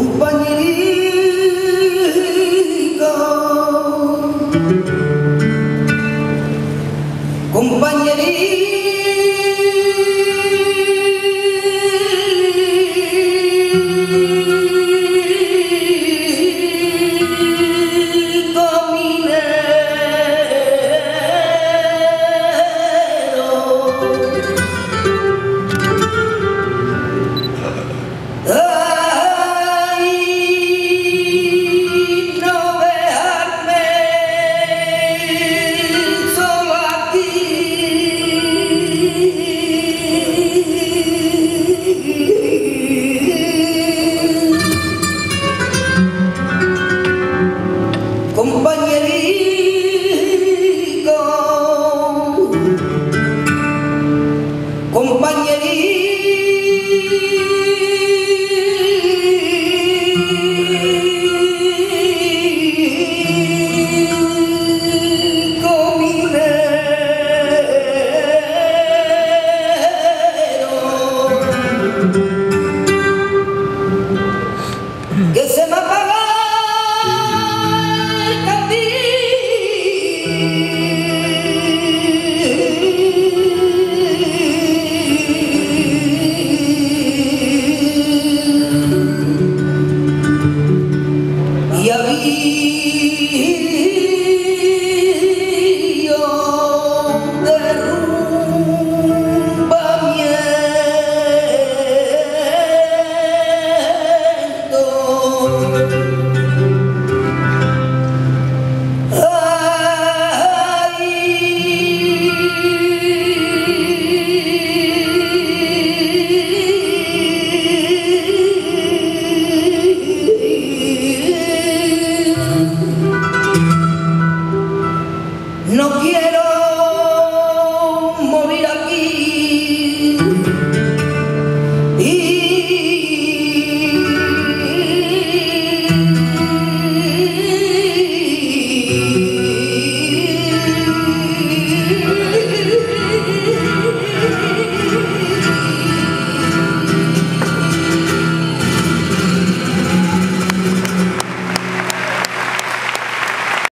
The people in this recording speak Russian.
Rupa companheirismo